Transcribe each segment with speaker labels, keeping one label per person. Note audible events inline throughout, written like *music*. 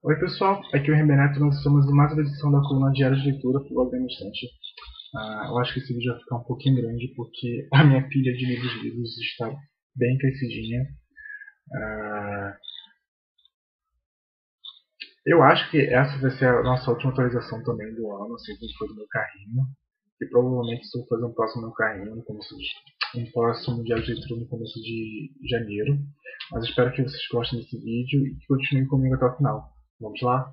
Speaker 1: Oi pessoal, aqui é o Rebeneto nós estamos em mais uma edição da coluna Diário de Leitura para o Blog da Instante. Uh, eu acho que esse vídeo vai ficar um pouquinho grande porque a minha pilha de livros livros está bem crescidinha. Uh, eu acho que essa vai ser a nossa última atualização também do ano, assim como foi do meu carrinho. E provavelmente estou fazer um próximo meu carrinho no começo de, um próximo diário de leitura no começo de janeiro. Mas espero que vocês gostem desse vídeo e que continuem comigo até o final. Vamos lá?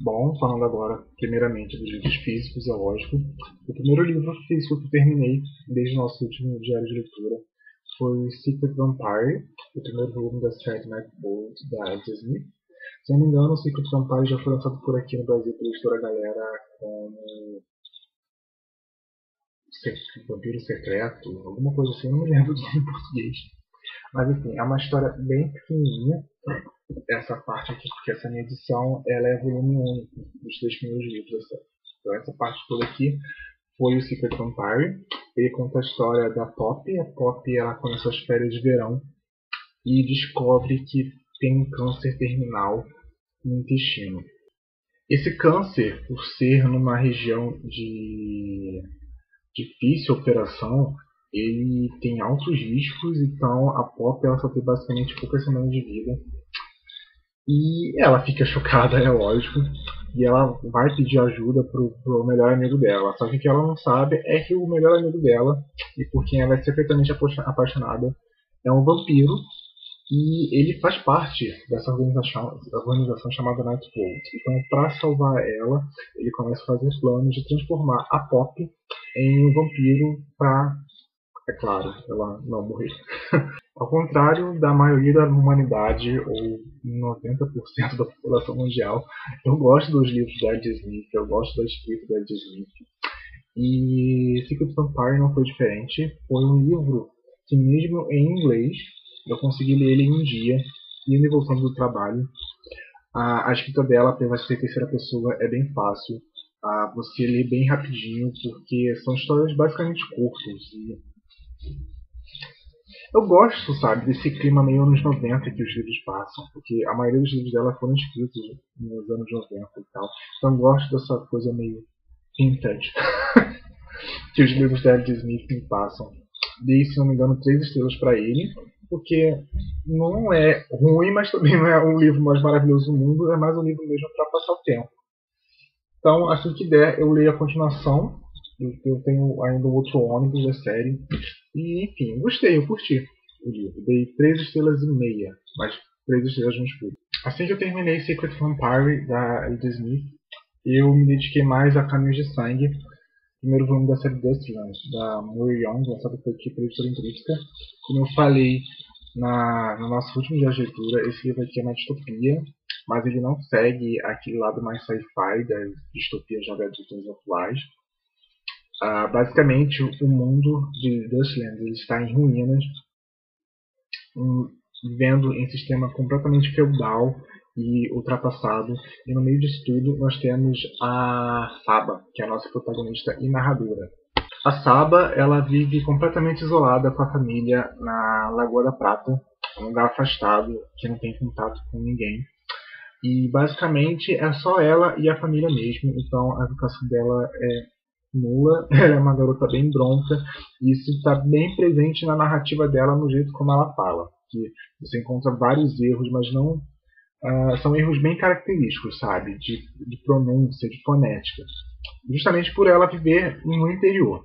Speaker 1: Bom, falando agora primeiramente dos livros físicos, é lógico. O primeiro livro físico que terminei desde o nosso último diário de leitura foi Secret Vampire, o primeiro volume da série Nightbolt da Disney. Se não me engano, Secret Vampire já foi lançado por aqui no Brasil pela editora Galera como Vampiro Secreto, alguma coisa assim, não me lembro *laughs* nome em português. Mas enfim, é uma história bem pequenininha, essa parte aqui, porque essa minha edição ela é volume único dos três primeiros livros. Então essa parte toda aqui foi o Secret Vampire. Ele conta a história da Pop. A Pop ela começa as férias de verão e descobre que tem um câncer terminal no intestino. Esse câncer, por ser numa região de difícil operação, ele tem altos riscos, então a Pop ela só tem basicamente poucas semanas de vida. E ela fica *laughs* chocada, é lógico, e ela vai pedir ajuda pro, pro melhor amigo dela. Só que o que ela não sabe é que o melhor amigo dela, e por quem ela é secretamente apaixonada, é um vampiro e ele faz parte dessa organização, organização chamada Nightbolt. Então, para salvar ela, ele começa a fazer planos de transformar a Pop em um vampiro para, é claro, ela não morrer. *laughs* Ao contrário da maioria da humanidade, ou 90% da população mundial, eu gosto dos livros da Disney, eu gosto da escrita da Disney. E Secret Vampire não foi diferente. Foi um livro que, mesmo em inglês, eu consegui ler ele em um dia, indo e voltando do trabalho. A, a escrita dela, apesar de ser terceira pessoa, é bem fácil. Ah, você lê bem rapidinho, porque são histórias basicamente curtas. Eu gosto, sabe, desse clima meio anos 90 que os livros passam, porque a maioria dos livros dela foram escritos nos anos 90 e tal. Então eu gosto dessa coisa meio vintage *laughs* que os livros dela de Smith me passam. Dei, se não me engano, três estrelas para ele, porque não é ruim, mas também não é um livro mais maravilhoso do mundo, é mais um livro mesmo para passar o tempo. Então, assim que der, eu leio a continuação. Eu tenho ainda outro ônibus da série. E, enfim, gostei, eu curti o livro. Dei 3 estrelas e meia, mas 3 estrelas no escuro. Assim que eu terminei Secret Vampire, da Elida Smith, eu me dediquei mais a Caminhos de Sangue, primeiro volume da série Dustland, da Murray Young, lançado pela editora Intrínseca. Como eu falei na, no nosso último de leitura, esse livro aqui é uma distopia, mas ele não segue aquele lado mais sci-fi das distopias já adultas atuais. Uh, basicamente, o mundo de Dustland está em ruínas, um, vivendo em sistema completamente feudal e ultrapassado. E no meio disso tudo, nós temos a Saba, que é a nossa protagonista e narradora. A Saba ela vive completamente isolada com a família na Lagoa da Prata, um lugar afastado que não tem contato com ninguém. E basicamente é só ela e a família mesmo, então a educação dela é nula, *laughs* ela é uma garota bem bronca, e isso está bem presente na narrativa dela no jeito como ela fala. Que você encontra vários erros, mas não uh, são erros bem característicos, sabe? De, de pronúncia, de fonética. Justamente por ela viver no interior.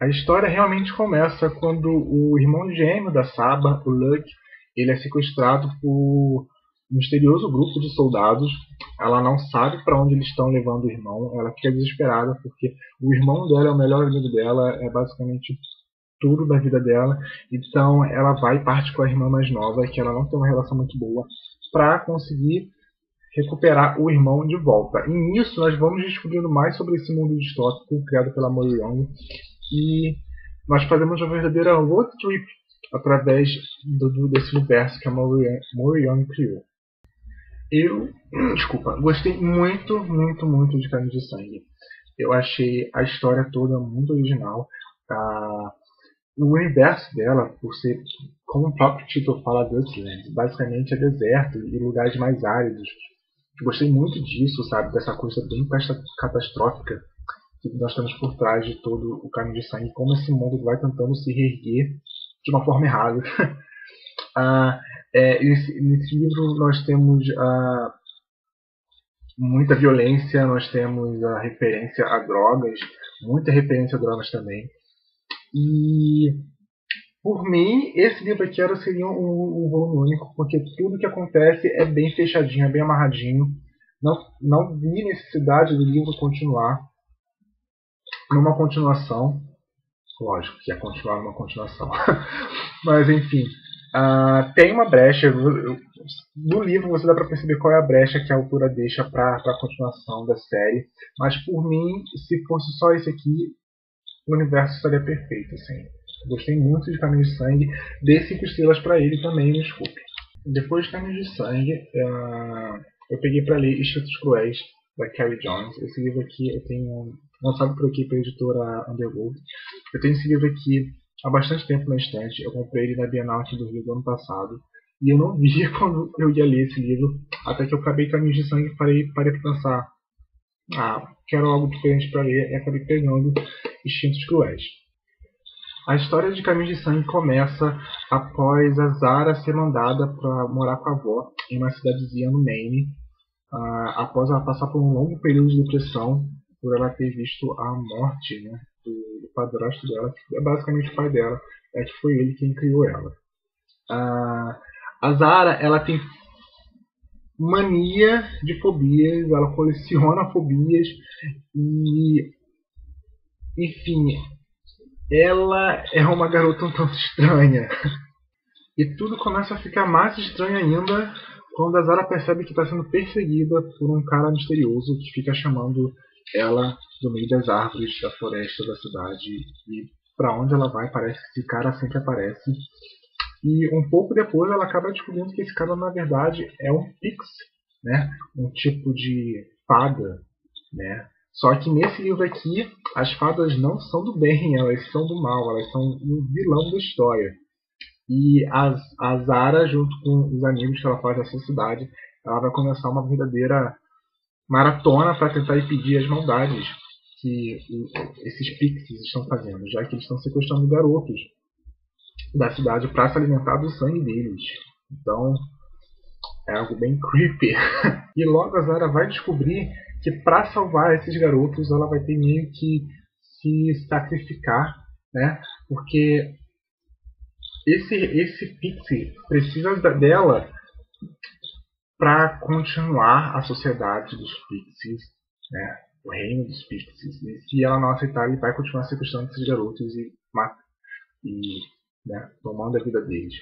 Speaker 1: A história realmente começa quando o irmão gêmeo da Saba, o Luck, ele é sequestrado por um misterioso grupo de soldados. Ela não sabe para onde eles estão levando o irmão. Ela fica desesperada porque o irmão dela é o melhor amigo dela, é basicamente tudo da vida dela. Então ela vai e parte com a irmã mais nova, que ela não tem uma relação muito boa, para conseguir recuperar o irmão de volta. E nisso nós vamos descobrindo mais sobre esse mundo distópico criado pela Young e nós fazemos uma verdadeira road trip através do, desse universo que a Young criou. Eu, *clears throat* desculpa, gostei muito, muito, muito de Carne de Sangue. Eu achei a história toda muito original. O universo dela, por ser, como o próprio título fala, Dustland, basicamente é deserto e lugares mais áridos. Eu gostei muito disso, sabe? Dessa coisa bem catastrófica que nós temos por trás de todo o caminho de sangue, como esse mundo vai tentando se reerguer de uma forma errada. *laughs* ah, é, nesse, nesse, livro nós temos ah, muita violência, nós temos a referência a drogas, muita referência a drogas também. E por mim, esse livro aqui era, seria um, um volume único, porque tudo que acontece é bem fechadinho, é bem amarradinho. Não, não vi necessidade do livro continuar numa continuação. Lógico que ia continuar numa continuação. *laughs* Mas enfim. Uh, tem uma brecha. No livro você dá para perceber qual é a brecha que a autora deixa para a continuação da série. Mas por mim, se fosse só esse aqui, o universo estaria perfeito. Assim. Gostei muito de Caminho de Sangue. Dê 5 estrelas para ele também, me desculpe. Depois de Caminho de Sangue, uh, eu peguei para ler Instintos Cruéis, da Carrie Jones. Esse livro aqui eu tenho lançado por aqui pela editora Underworld. Eu tenho esse livro aqui há bastante tempo na estante. Eu comprei ele na Bienal aqui do Rio do ano passado. E eu não *laughs* via quando eu ia ler esse livro, até que eu acabei Caminhos de Sangue e parei, parei para pensar. Ah, quero algo diferente para ler e acabei pegando Instintos Cruéis. A história de Caminhos de Sangue começa após a Zara ser mandada para morar com a avó em uma cidadezinha no Maine, uh, após ela passar por um longo período de depressão por ela ter visto a morte né, do, do padrasto dela, que é basicamente o pai dela, é que foi ele quem criou ela. Uh, a Zara ela tem mania de fobias, ela coleciona fobias e enfim, ela é uma garota um tanto estranha. E tudo começa a ficar mais estranho ainda quando a Zara percebe que está sendo perseguida por um cara misterioso que fica chamando ela do meio das árvores da floresta da cidade e para onde ela vai parece que esse cara sempre aparece e um pouco depois ela acaba descobrindo que esse cara na verdade é um pixie, né? Um tipo de fada, né? Só que nesse livro aqui as fadas não são do bem, elas são do mal, elas são o vilão da história. E a, a Zara, junto com os amigos que ela faz nessa cidade, ela vai começar uma verdadeira maratona para tentar impedir as maldades que esses pixies estão fazendo, já que eles estão sequestrando garotos da cidade para se alimentar do sangue deles. Então é algo bem creepy. *laughs* e logo a Zara vai descobrir que para salvar esses garotos ela vai ter meio que se sacrificar, né? Porque esse esse pixie precisa dela para continuar a sociedade dos Pixies, né, o reino dos Pixies. E se ela não aceitar, ele vai continuar sequestrando esses garotos e, e né, tomando a vida deles.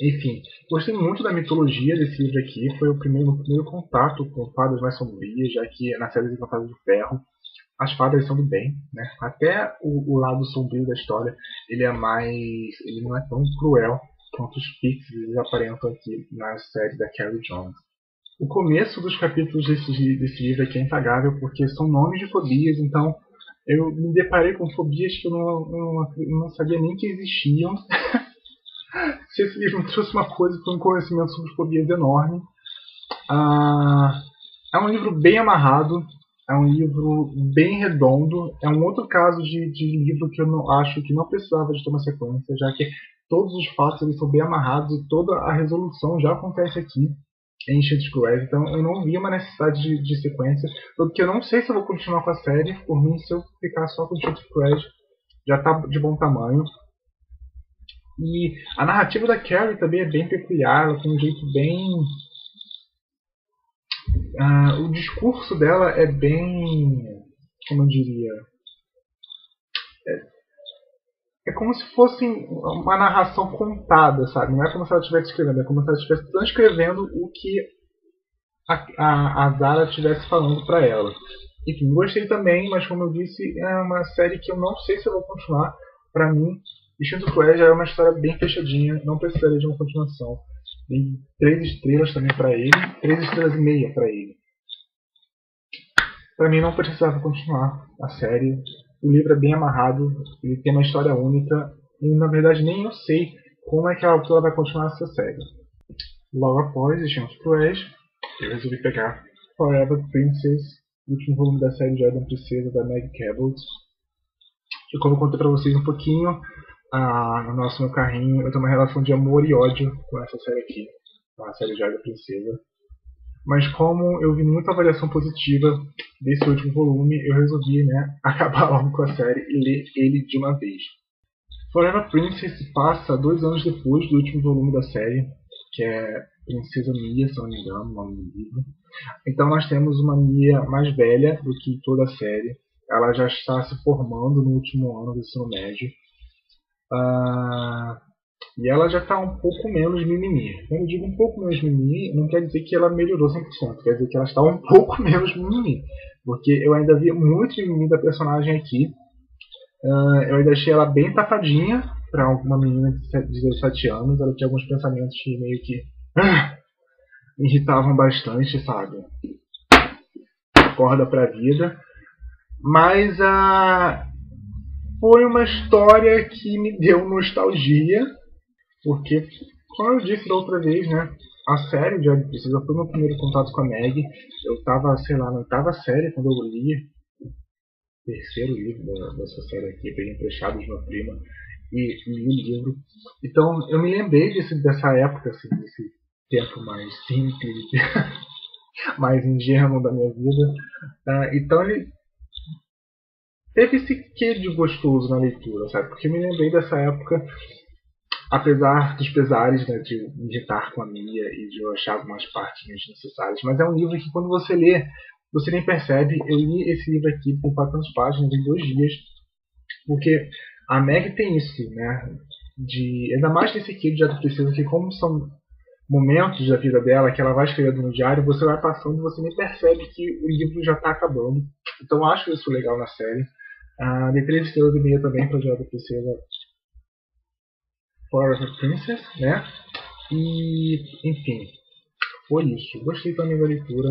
Speaker 1: Enfim, gostei muito da mitologia desse livro aqui. Foi o primeiro, primeiro contato com fadas mais sombrias, já que na série Encantados de Ferro as fadas são do bem, né? Até o, o, lado sombrio da história ele é mais, ele não é tão cruel quanto os pixies aparentam aqui na série da Carrie Jones. O começo dos capítulos desse, desse livro aqui é impagável porque são nomes de fobias, então eu me deparei com fobias que eu não, não, sabia nem que existiam. *laughs* Se esse livro me trouxe uma coisa, foi um conhecimento sobre fobias enorme. Ah, é um livro bem amarrado, é um livro bem redondo, é um outro caso de, de livro que eu não acho que não precisava de ter uma sequência, já que todos os fatos eles são bem amarrados e toda a resolução já acontece aqui em Instintos Cruéis, então eu não vi uma necessidade de, de sequência, porque eu não sei se eu vou continuar com a série, por mim se eu ficar só com Instintos Cruéis já está de bom tamanho. E a narrativa da Carrie também é bem peculiar, ela tem um jeito bem... Uh, o discurso dela é bem... como eu diria... É, é como se fosse uma narração contada, sabe? Não é como se ela estivesse escrevendo, é como se ela estivesse transcrevendo o que a, a, a Zara estivesse falando para ela. Enfim, gostei também, mas como eu disse, é uma série que eu não sei se eu vou continuar. Para mim, Instinto Cruel já é uma história bem fechadinha, não precisaria de uma continuação. Dei três estrelas também para ele, três estrelas e meia para ele. Para mim não precisava continuar a série o livro é bem amarrado, ele tem uma história única, e na verdade nem eu sei como é que a autora vai continuar essa série. Logo após Destinos Cruéis, eu resolvi pegar Forever Princess, o último volume da série Jordan Princesa da Meg Cabot. E como eu contei pra vocês um pouquinho ah, no nosso meu carrinho, eu tenho uma relação de amor e ódio com essa série aqui, a série Jordan Princesa. Mas como eu vi muita avaliação positiva desse último volume, eu resolvi né, *laughs* acabar logo com a série e ler ele de uma vez. Forever Princess passa dois anos depois do último volume da série, que é Princesa Mia, se não me engano, o nome do livro. Então nós temos uma Mia mais velha do que toda a série. Ela já está se formando no último ano do ensino médio. Uh, e ela já está um pouco menos mimimi. Quando eu digo um pouco menos mimimi, não quer dizer que ela melhorou 100%. Quer dizer que ela está um *laughs* pouco menos mimimi. Porque eu ainda vi muito mimimi da personagem aqui. Uh, eu ainda achei ela bem tafadinha para alguma menina de 17 anos. Ela tinha alguns pensamentos que meio que ah, irritavam bastante, sabe? Acorda pra vida. Mas a. Uh, foi uma história que me deu nostalgia porque, como eu disse da outra vez, né? A série de Olho Precisa foi meu primeiro contato com a Meg. Eu tava, sei lá, na oitava série quando eu li o terceiro livro dessa série aqui, peguei emprestado de uma prima e li o livro. Então eu me lembrei desse, dessa época, assim, desse tempo mais simples, *laughs* mais ingênuo da minha vida. Uh, então ele teve esse quê de gostoso na leitura, sabe? Porque eu me lembrei dessa época apesar dos pesares né, de digitar com a Mia e de eu achar algumas partes desnecessárias. Mas é um livro que quando você lê, você nem percebe. Eu li esse livro aqui por 400 páginas em dois dias, porque a Meg tem isso, né? De, ainda mais nesse aqui de Já Precisa, que como são momentos da vida dela que ela vai escrevendo no diário, você vai passando e você nem percebe que o livro já está acabando. Então acho isso legal na série. Uh, de três estrelas e meia também para Já Forever Princess, né? E, enfim, foi isso. Gostei também da leitura,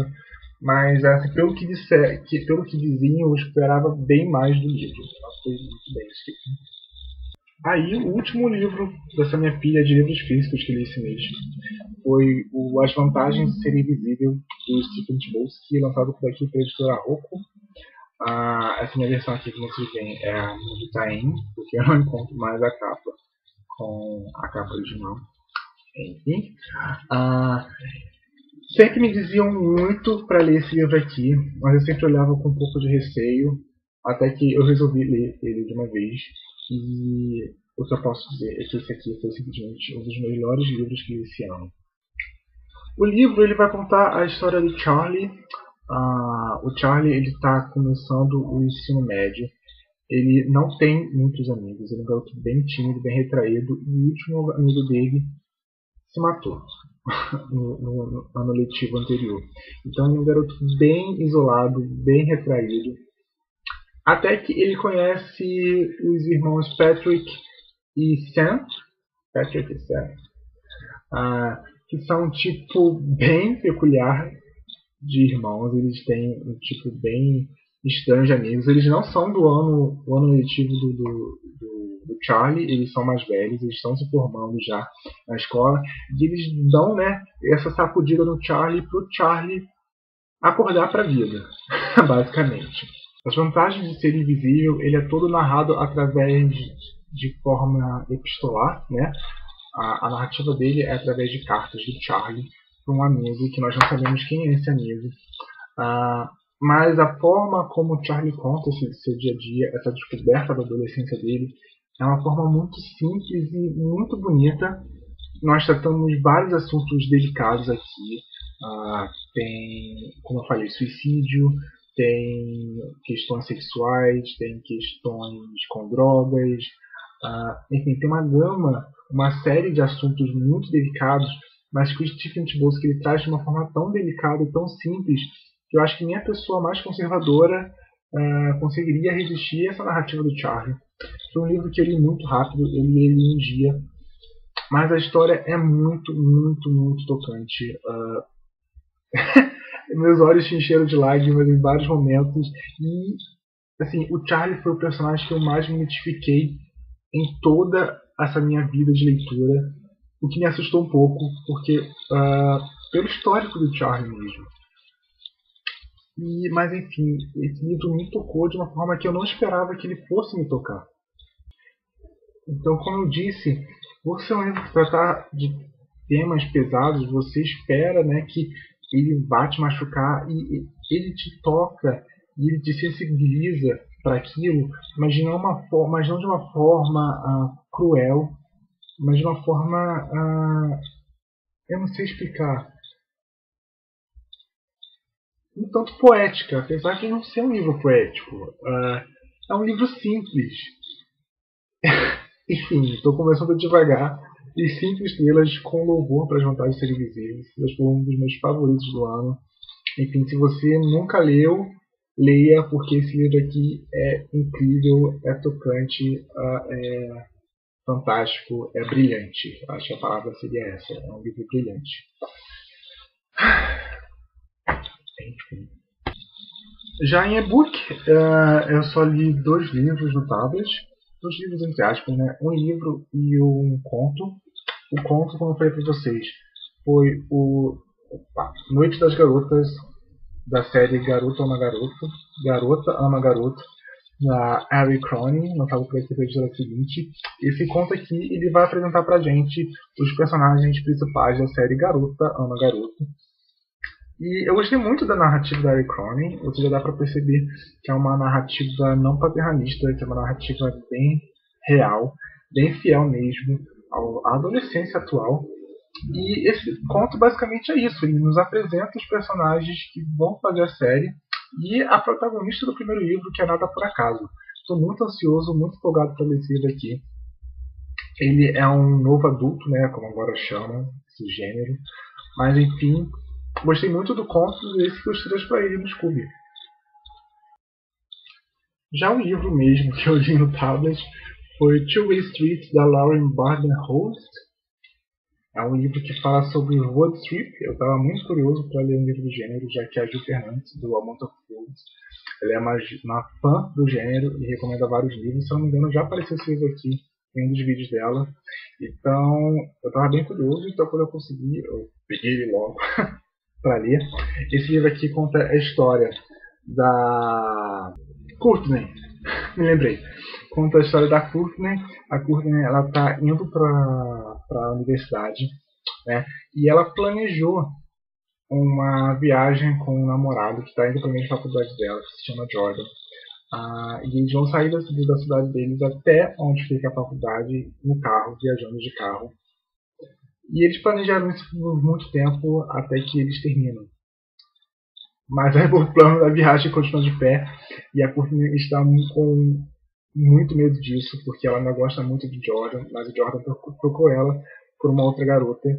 Speaker 1: mas assim, pelo, que disser, que, pelo que diziam, eu esperava bem mais do livro. foi muito bem escrito. Aí, o último livro dessa minha pilha de livros físicos que li esse mês foi o As Vantagens de Ser Invisível, do Stephen Chbosky, lançado por aqui pela editora Rocco. Ah, essa minha versão aqui que vocês veem é a do Taim, porque eu não encontro mais a capa com a capa original. Enfim. Uh, sempre me diziam muito para ler esse livro aqui, mas eu sempre olhava com um pouco de receio, até que eu resolvi ler ele de uma vez. E o que eu posso dizer é que esse aqui foi simplesmente um dos melhores livros que li esse ano. O livro ele vai contar a história do Charlie. Uh, o Charlie ele está começando o ensino médio ele não tem muitos amigos, ele é um garoto bem tímido, bem retraído, e o último amigo dele se matou *laughs* no, no, no, ano letivo anterior. Então ele é um garoto bem isolado, bem retraído, até que ele conhece os irmãos Patrick e Sam, Patrick e Sam, uh, que são um tipo bem peculiar de irmãos, eles têm um tipo bem estranhos de amigos. Eles não são do ano, do ano letivo do, do, do, do, Charlie, eles são mais velhos, eles estão se formando já na escola. E eles dão né, essa sacudida no Charlie para o Charlie acordar para a vida, *laughs* basicamente. As vantagens de ser invisível, ele é todo narrado através de forma epistolar, né? A, a narrativa dele é através de cartas do Charlie para um amigo que nós não sabemos quem é esse amigo. Uh, mas a forma como o Charlie conta esse seu dia a dia, essa descoberta da adolescência dele, é uma forma muito simples e muito bonita. Nós tratamos vários assuntos delicados aqui. Uh, tem, como eu falei, suicídio, tem questões sexuais, tem questões com drogas, uh, enfim, tem uma gama, uma série de assuntos muito delicados, mas que o Stephen Chbosky ele traz de uma forma tão delicada tão simples eu acho que nem a pessoa mais conservadora uh, conseguiria resistir a essa narrativa do Charlie. Foi um livro que eu li muito rápido, eu li ele em um dia, mas a história é muito, muito, muito tocante. Uh... *laughs* Meus olhos se encheram de lágrimas em vários momentos e assim, o Charlie foi o personagem que eu mais me identifiquei em toda essa minha vida de leitura, o que me assustou um pouco, porque uh, pelo histórico do Charlie mesmo. E, mas enfim, esse livro me tocou de uma forma que eu não esperava que ele fosse me tocar. Então, como eu disse, você é um livro que tratar de temas pesados, você espera né, que ele vá te machucar e ele te toca e ele te sensibiliza para aquilo, mas não, uma forma, mas não de uma forma uh, cruel, mas de uma forma. Uh, eu não sei explicar. Um tanto poética, apesar de não ser um livro poético. Uh, é um livro simples. *laughs* Enfim, estou começando devagar. E cinco estrelas com louvor para as vantagens televisivas. Esse foi um dos meus favoritos do ano. Enfim, se você nunca leu, leia, porque esse livro aqui é incrível, é tocante, é fantástico, é brilhante. Acho que a palavra seria essa. É um livro brilhante. *sighs* Já em e-book, uh, eu só li dois livros no tablet. Dois livros, entre aspas, né? Um livro e um conto. O conto, como eu falei para vocês, foi o opa, Noite das Garotas, da série Garota Ama Garoto, Garota Ama Garoto, da Harry Cronin, lançado pela editora seguinte. Esse conto aqui ele vai apresentar pra gente os personagens principais da série Garota Ama Garoto. E eu gostei muito da narrativa da Harry Cronin, ou seja, dá para perceber que é uma narrativa não paternalista, que é uma narrativa bem real, bem fiel mesmo à adolescência atual. E esse conto basicamente é isso, ele nos apresenta os personagens que vão fazer a série e a protagonista do primeiro livro, que é Nada por Acaso. Estou muito ansioso, muito empolgado para ler esse aqui. Ele é um novo adulto, né, como agora chamam esse gênero. Mas enfim, Gostei muito do conto desse que para ele no Scooby. Já o livro mesmo que eu li no tablet foi Two Way Street, da Lauren Barden Host. É um livro que fala sobre road trip. Eu estava muito curioso para ler um livro do gênero, já que a Ju Fernandes, do Amount of Foods, ela é uma, uma fã do gênero e recomenda vários livros. Se eu não me engano, já apareceu esse livro aqui em um dos vídeos dela. Então, eu estava bem curioso, então quando eu consegui, eu peguei ele logo *laughs* para ler. Esse livro aqui conta a história da Courtney. Me lembrei. Conta a história da Courtney. A Courtney ela está indo para a universidade, né? E ela planejou uma viagem com um namorado que está indo para a mesma faculdade dela, que se chama Jordan. Ah, e eles vão sair da, da cidade deles até onde fica a faculdade no carro, viajando de carro. E eles planejaram isso por muito tempo até que eles terminam. Mas aí *laughs* o plano da viagem continua de pé e a Courtney está com muito medo disso, porque ela ainda gosta muito de Jordan, mas o Jordan trocou ela por uma outra garota.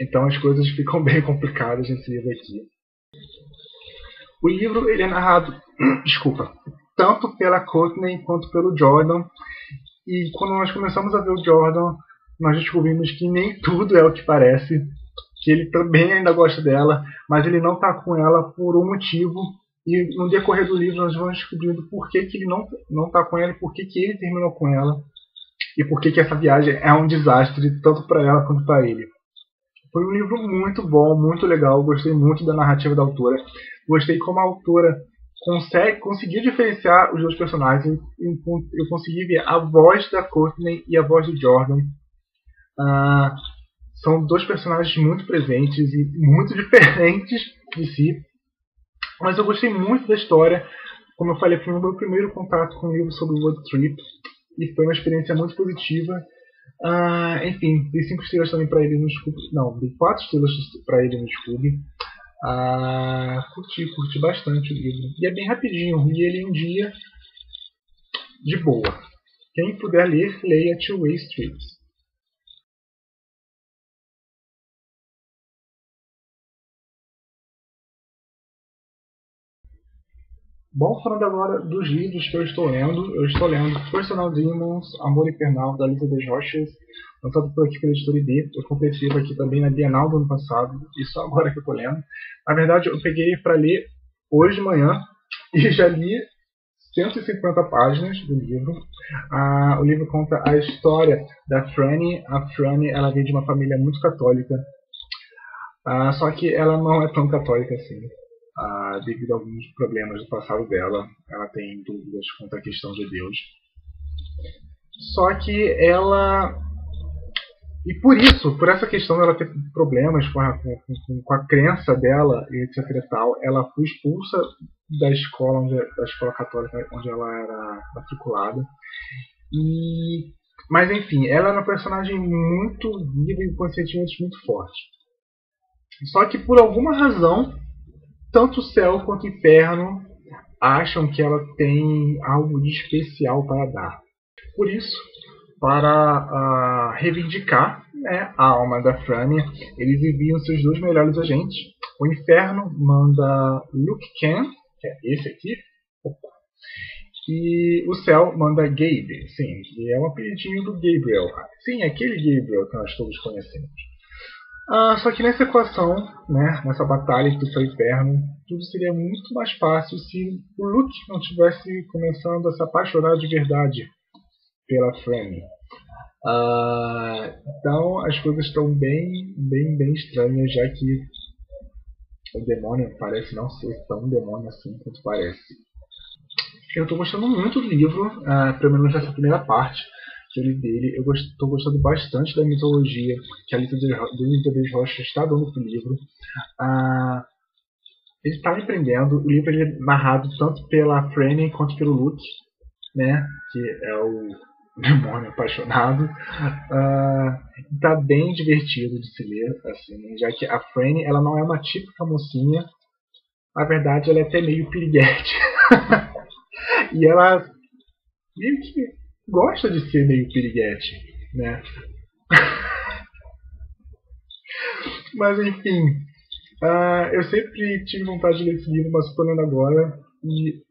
Speaker 1: Então as coisas ficam *laughs* bem complicadas nesse livro aqui. O livro ele é narrado, *clears throat* desculpa, tanto pela Courtney quanto pelo Jordan. E quando nós começamos a ver o Jordan, nós descobrimos que nem tudo é o que parece, que ele também ainda gosta dela, mas ele não está com ela por um motivo. E no decorrer do livro nós vamos descobrindo por que, que ele não não está com ela, por que, que ele terminou com ela e por que, que essa viagem é um desastre tanto para ela quanto para ele. Foi um livro muito bom, muito legal. Gostei muito da narrativa da autora. Gostei como a autora consegue conseguir diferenciar os dois personagens. Eu consegui ver a voz da Courtney e a voz do Jordan Uh, são dois personagens muito presentes e muito *laughs* diferentes de si. Mas eu gostei muito da história. Como eu falei, foi o meu primeiro contato com o livro sobre o Road Trip. E foi uma experiência muito positiva. Uh, enfim, dei 5 estrelas também para ele no Scooby. Não, dei 4 estrelas para ele no Scooby. Uh, curti, curti bastante o livro. E é bem rapidinho. Li ele em um dia de boa. Quem puder ler, leia Two Way Streets. Bom, falando agora dos livros que eu estou lendo, eu estou lendo Personal Demons, Amor Infernal, da Lisa das Rochas, lançado por aqui pela editora IB. Eu comprei esse livro aqui também na Bienal do ano passado, e só agora que eu estou lendo. Na verdade, eu peguei para ler hoje de manhã, e já li 150 páginas do livro. Ah, o livro conta a história da Franny. A Franny ela vem de uma família muito católica, ah, só que ela não é tão católica assim. Ah, devido a alguns problemas do passado dela, ela tem dúvidas quanto à questão de Deus. Só que ela e por isso, por essa questão dela ter problemas com a, com, com a crença dela e etc e tal, ela foi expulsa da escola, onde, da escola católica onde ela era matriculada. E, mas enfim, ela é uma personagem muito viva e com sentimentos muito fortes. Só que por alguma razão, tanto céu quanto inferno acham que ela tem algo de especial para dar. Por isso, para uh, reivindicar né, a alma da Frania. Eles enviam seus dois melhores agentes. O Inferno manda Luke Ken, que é esse aqui. Opa. E o Céu manda Gabe, sim, que é um apelidinho do Gabriel. Sim, aquele Gabriel que nós todos conhecemos. Ah, só que nessa equação, né, nessa batalha do seu inferno, tudo seria muito mais fácil se o Luke não tivesse começando a se apaixonar de verdade pela Franny. Uh, então as coisas estão bem, bem, bem estranhas, já que o demônio parece não ser tão demônio assim quanto parece. Eu estou gostando muito do livro, uh, pelo menos dessa primeira parte dele. Eu estou gostando bastante da mitologia que a Lisa de Rocha está dando para o livro. Uh, ele está me prendendo. O livro é narrado tanto pela Franny quanto pelo Luke, né, que é o *laughs* demônio apaixonado. Uh, tá bem divertido de se ler, assim, já que a Franny ela não é uma típica mocinha. Na verdade, ela é até meio piriguete. *laughs* e ela meio que gosta de ser meio piriguete, né? mas enfim, uh, eu sempre tive vontade de ler esse livro, mas estou lendo agora. E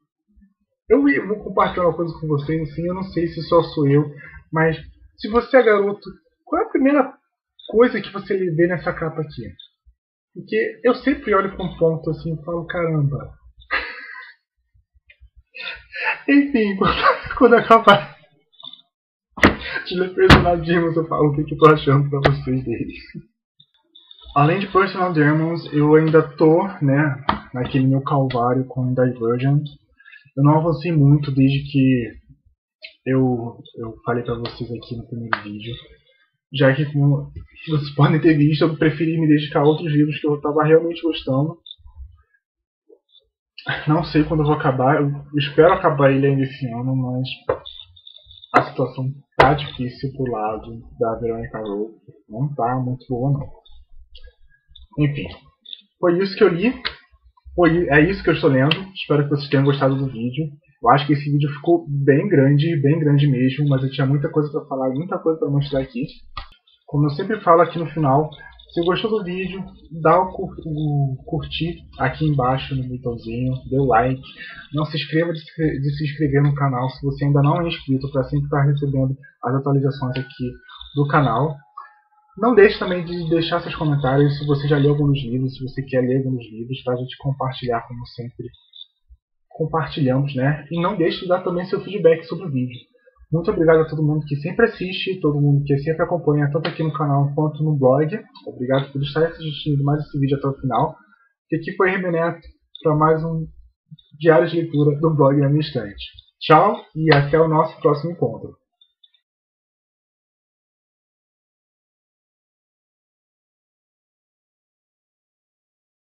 Speaker 1: eu vou compartilhar uma coisa com vocês, assim, eu não sei se só sou eu, mas se você é garoto, qual é a primeira coisa que você vê nessa capa aqui? Porque eu sempre olho para um ponto assim e falo, caramba. *laughs* Enfim, *laughs* quando, quando acabar ler Personal Demons, eu falo o que, que eu tô achando pra vocês deles. Além de Personal Demons, eu ainda tô, né, naquele meu calvário com Divergent eu não avancei muito desde que eu, eu falei para vocês aqui no primeiro vídeo. Já que, como vocês podem ter visto, eu preferi me dedicar a outros livros que eu estava realmente gostando. Não sei quando eu vou acabar, eu espero acabar ele ainda esse ano, mas a situação tá difícil pro lado da Veronica Rowe. Não tá muito boa não. Enfim, foi isso que eu li. Foi, é isso que eu estou lendo. Espero que vocês tenham gostado do vídeo. Eu acho que esse vídeo ficou bem grande, bem grande mesmo, mas eu tinha muita coisa para falar, muita coisa para mostrar aqui. Como eu sempre falo aqui no final, se gostou do vídeo, dá o, cur o curtir aqui embaixo no botãozinho, dê o like. Não se esqueça de, de, se inscrever no canal se você ainda não é inscrito, para sempre estar recebendo as atualizações aqui do canal. Não deixe também de deixar seus comentários se você já leu alguns livros, se você quer ler alguns livros, para a gente compartilhar como sempre compartilhamos, né? E não deixe de dar também seu feedback sobre o vídeo. Muito obrigado a todo mundo que sempre assiste, todo mundo que sempre acompanha, tanto aqui no canal quanto no blog. Obrigado por estar assistindo mais esse vídeo até o final. E aqui foi Rebeneto para mais um diário de leitura do blog na minha estante. Tchau e até o nosso próximo encontro.